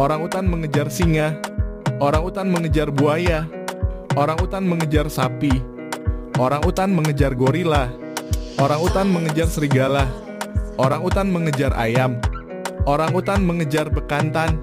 Orang utan mengejar singa. Orang utan mengejar buaya. Orang utan mengejar sapi. Orang utan mengejar gorila. Orang utan mengejar serigala. Orang utan mengejar ayam. Orang utan mengejar bekantan.